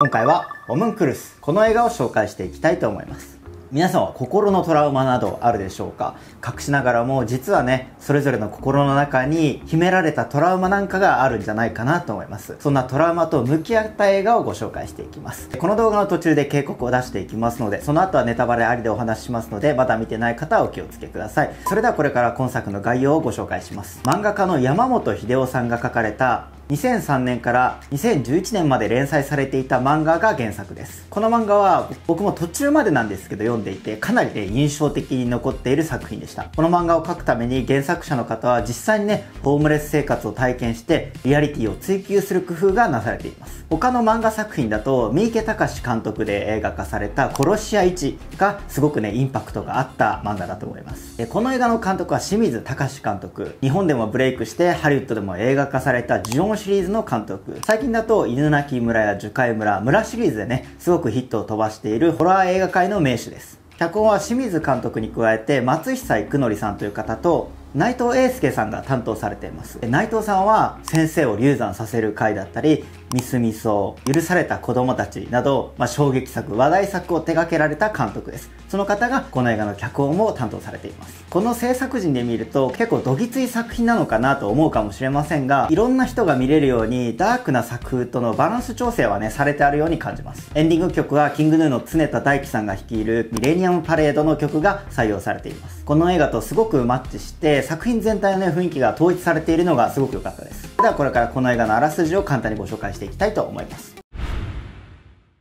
今回はホムンクルスこの映画を紹介していきたいと思います。皆さんは心のトラウマなどあるでしょうか？隠しながらも実はねそれぞれの心の中に秘められたトラウマなんかがあるんじゃないかなと思います。そんなトラウマと向き合った映画をご紹介していきます。この動画の途中で警告を出していきますのでその後はネタバレありでお話ししますのでまだ見てない方はお気をつけください。それではこれから今作の概要をご紹介します。漫画家の山本秀夫さんが書かれた2003年から2011年まで連載されていた漫画が原作です。この漫画は僕も途中までなんですけど読んでいてかなりね印象的に残っている作品でした。この漫画を描くために原作者の方は実際にねホームレス生活を体験してリアリティを追求する工夫がなされています。他の漫画作品だと三池隆監督で映画化された殺し屋1がすごくねインパクトがあった漫画だと思います。この映画の監督は清水隆監督。日本でもブレイクしてハリウッドでも映画化されたジオンシリーズの監督。最近だと、犬鳴村や樹海村、村シリーズでね、すごくヒットを飛ばしているホラー映画界の名手です。脚本は清水監督に加えて、松久育則さんという方と、内藤英介さんが担当されています。内藤さんは先生を流産させる回だったり、ミスミソ、許された子供たちなど、まあ、衝撃作、話題作を手掛けられた監督です。その方がこの映画の脚本を担当されています。この制作陣で見ると結構どぎつい作品なのかなと思うかもしれませんが、いろんな人が見れるようにダークな作風とのバランス調整はね、されてあるように感じます。エンディング曲はキングヌーの常田大樹さんが率いるミレニアムパレードの曲が採用されています。この映画とすごくマッチして作品全体の、ね、雰囲気が統一されているのがすごく良かったです。ではこれからこの映画のあらすじを簡単にご紹介していきたいと思います。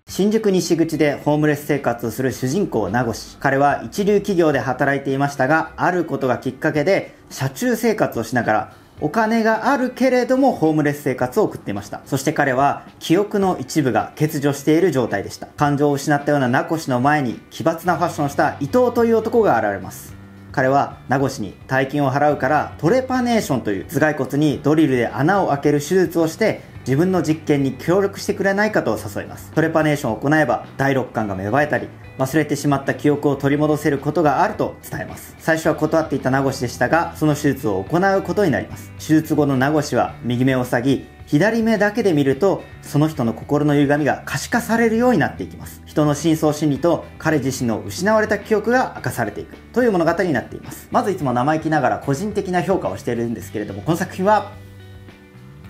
新宿西口でホームレス生活をする主人公名越。彼は一流企業で働いていましたが、あることがきっかけで車中生活をしながらお金があるけれどもホームレス生活を送っていました。そして彼は記憶の一部が欠如している状態でした。感情を失ったような名越の前に奇抜なファッションをした伊藤という男が現れます。彼は名越に大金を払うからトレパネーションという頭蓋骨にドリルで穴を開ける手術をして自分の実験に協力してくれないかと誘います。トレパネーションを行えば第六感が芽生えたり忘れてしまった記憶を取り戻せることがあると伝えます。最初は断っていた名越でしたがその手術を行うことになります。手術後の名越は右目を塞ぎ左目だけで見るとその人の心の歪みが可視化されるようになっていきます。人の深層心理と彼自身の失われた記憶が明かされていく。という物語になっています。まずいつも生意気ながら個人的な評価をしているんですけれどもこの作品は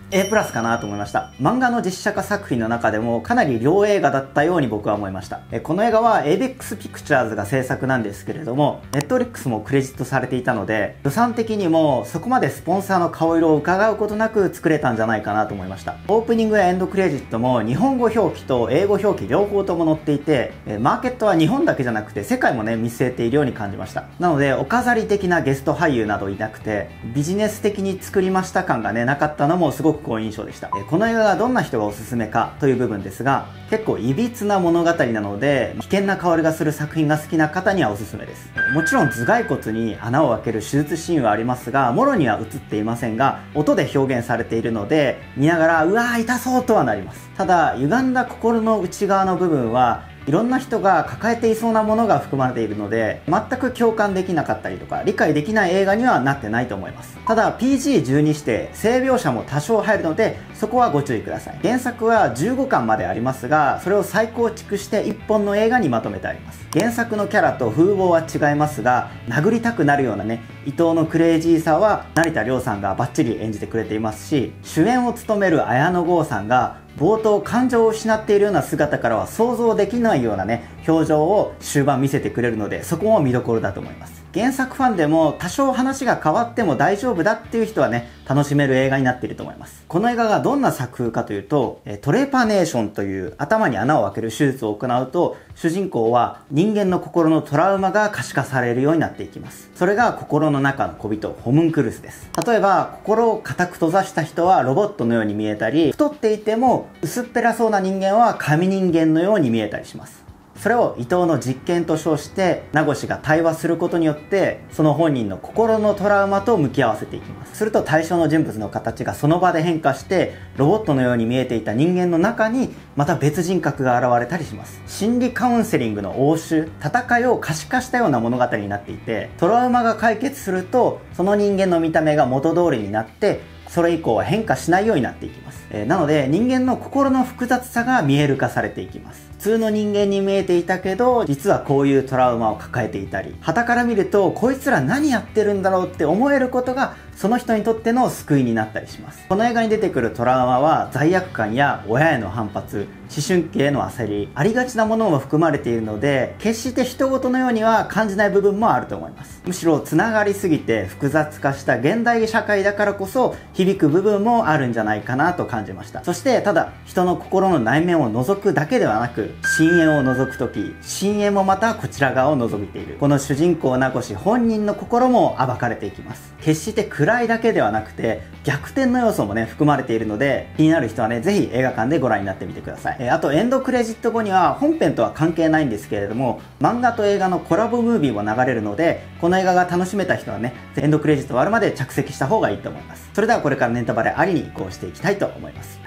A プラスかなと思いました。漫画の実写化作品の中でもかなり良映画だったように僕は思いました。この映画は ABEX Pictures が制作なんですけれども、Netflix もクレジットされていたので、予算的にもそこまでスポンサーの顔色を伺うことなく作れたんじゃないかなと思いました。オープニングやエンドクレジットも日本語表記と英語表記両方とも載っていて、マーケットは日本だけじゃなくて世界もね、見据えているように感じました。なので、お飾り的なゲスト俳優などいなくて、ビジネス的に作りました感がね、なかったのもすごくく好印象でした。この映画がどんな人がおすすめかという部分ですが、結構いびつな物語なので、危険な香りがする作品が好きな方にはおすすめです。もちろん頭蓋骨に穴を開ける手術シーンはありますが、もろには映っていませんが、音で表現されているので、見ながら、うわー痛そうとはなります。ただ、歪んだ心の内側の部分は、いろんな人が抱えていそうなものが含まれているので全く共感できなかったりとか理解できない映画にはなってないと思います。ただ PG12 指定性描写も多少入るのでそこはご注意ください。原作は15巻までありますがそれを再構築して1本の映画にまとめてあります。原作のキャラと風貌は違いますが殴りたくなるようなね伊藤のクレイジーさは成田凌さんがバッチリ演じてくれていますし主演を務める綾野剛さんが冒頭感情を失っているような姿からは想像できないようなね表情を終盤見せてくれるのでそこも見どころだと思います原作ファンでも多少話が変わっても大丈夫だっていう人はね、楽しめる映画になっていると思います。この映画がどんな作風かというと、トレパネーションという頭に穴を開ける手術を行うと、主人公は人間の心のトラウマが可視化されるようになっていきます。それが心の中の小人、ホムンクルスです。例えば、心を固く閉ざした人はロボットのように見えたり、太っていても薄っぺらそうな人間は神人間のように見えたりします。それを伊藤の実験と称して名越が対話することによってその本人の心のトラウマと向き合わせていきますすると対象の人物の形がその場で変化してロボットのように見えていた人間の中にまた別人格が現れたりします心理カウンセリングの応酬戦いを可視化したような物語になっていてトラウマが解決するとその人間の見た目が元通りになってそれ以降は変化しないようになっていきます。えー、なので人間の心の複雑さが見える化されていきます。普通の人間に見えていたけど、実はこういうトラウマを抱えていたり、旗から見ると、こいつら何やってるんだろうって思えることがその人にとっての救いになったりします。この映画に出てくるトラウマは罪悪感や親への反発思春期への焦りありがちなものも含まれているので決して人事のようには感じない部分もあると思います。むしろつながりすぎて複雑化した現代社会だからこそ響く部分もあるんじゃないかなと感じました。そしてただ人の心の内面を覗くだけではなく深淵を覗く時深淵もまたこちら側を覗いている。この主人公名越本人の心も暴かれていきます。決して暗いだけではなくて逆転の要素もね含まれているので気になる人はねぜひ映画館でご覧になってみてください、えあとエンドクレジット後には本編とは関係ないんですけれども漫画と映画のコラボムービーも流れるのでこの映画が楽しめた人はねエンドクレジット終わるまで着席した方がいいと思いますそれではこれからネタバレありに移行していきたいと思います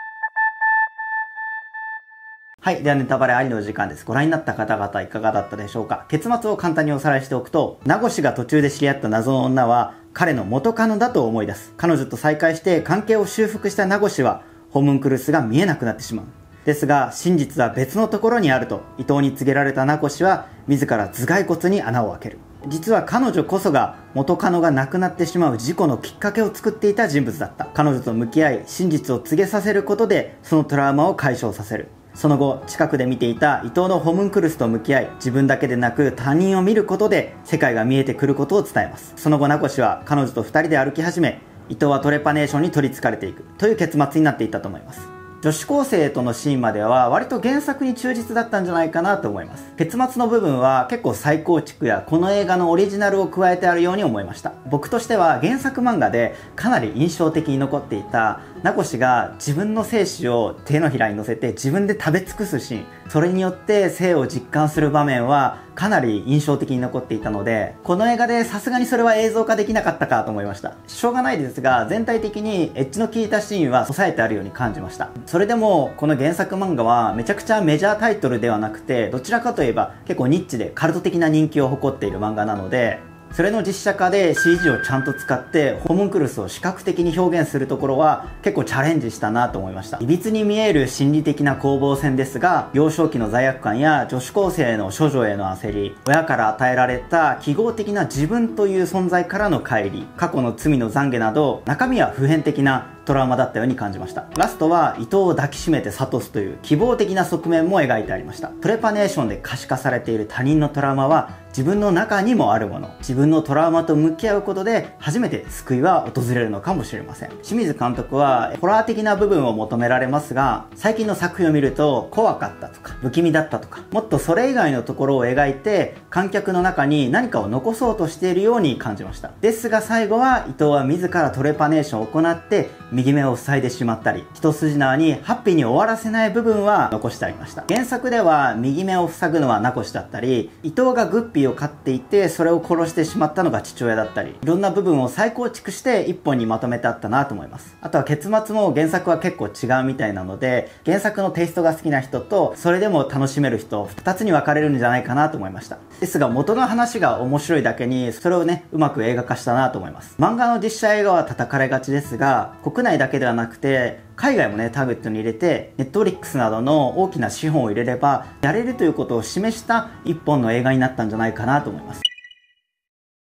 はい。ではネタバレありの時間です。ご覧になった方々いかがだったでしょうか？結末を簡単におさらいしておくと、名越が途中で知り合った謎の女は、彼の元カノだと思い出す。彼女と再会して関係を修復した名越は、ホムンクルスが見えなくなってしまう。ですが、真実は別のところにあると、伊藤に告げられた名越は、自ら頭蓋骨に穴を開ける。実は彼女こそが元カノが亡くなってしまう事故のきっかけを作っていた人物だった。彼女と向き合い、真実を告げさせることで、そのトラウマを解消させる。その後、近くで見ていた伊藤のホムンクルスと向き合い、自分だけでなく他人を見ることで世界が見えてくることを伝えます。その後、名越は彼女と2人で歩き始め、伊藤はトレパネーションに取りつかれていくという結末になっていったと思います。女子高生とのシーンまでは割と原作に忠実だったんじゃないかなと思います。結末の部分は結構再構築やこの映画のオリジナルを加えてあるように思いました。僕としては原作漫画でかなり印象的に残っていた名越が自分の精子を手のひらに乗せて自分で食べ尽くすシーンそれによって性を実感する場面はかなり印象的に残っていたのでこの映画でさすがにそれは映像化できなかったかと思いました。しょうがないですが全体的にエッジの効いたシーンは抑えてあるように感じました。それでもこの原作漫画はめちゃくちゃメジャータイトルではなくてどちらかといえば結構ニッチでカルト的な人気を誇っている漫画なのでそれの実写化で CG をちゃんと使ってホームクルスを視覚的に表現するところは結構チャレンジしたなと思いました。いびつに見える心理的な攻防戦ですが幼少期の罪悪感や女子高生の処女への焦り親から与えられた記号的な自分という存在からの乖離過去の罪の懺悔など中身は普遍的なトラウマだったように感じました。ラストは伊藤を抱きしめて諭すという希望的な側面も描いてありました。プレパネーションで可視化されている他人のトラウマは自分の中にもあるもの。自分のトラウマと向き合うことで初めて救いは訪れるのかもしれません。清水監督はホラー的な部分を求められますが最近の作品を見ると怖かったとか不気味だったとかもっとそれ以外のところを描いて観客の中に何かを残そうとしているように感じました。ですが最後は伊藤は自らトレパネーションを行って右目を塞いでしまったり、一筋縄にハッピーに終わらせない部分は残してありました。原作では右目を塞ぐのは名越だったり、伊藤がグッピーを飼っていて、それを殺してしまったのが父親だったり、いろんな部分を再構築して一本にまとめてあったなと思います。あとは結末も原作は結構違うみたいなので、原作のテイストが好きな人と、それでも楽しめる人、二つに分かれるんじゃないかなと思いました。ですが元の話が面白いだけに、それをね、うまく映画化したなと思います。漫画の実写映画は叩かれがちですが、国内だけではなくて、海外もね、ターゲットに入れて、ネットフリックスなどの大きな資本を入れれば、やれるということを示した一本の映画になったんじゃないかなと思います。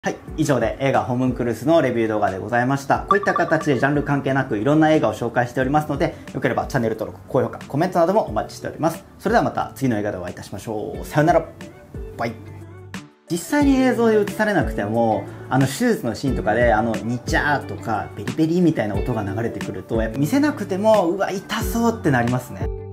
はい。以上で映画ホムンクルスのレビュー動画でございました。こういった形でジャンル関係なくいろんな映画を紹介しておりますので、よければチャンネル登録、高評価、コメントなどもお待ちしております。それではまた次の映画でお会いいたしましょう。さよなら。バイ。実際に映像で映されなくてもあの手術のシーンとかであのニチャーとかベリベリみたいな音が流れてくるとやっぱ見せなくてもうわ痛そうってなりますね。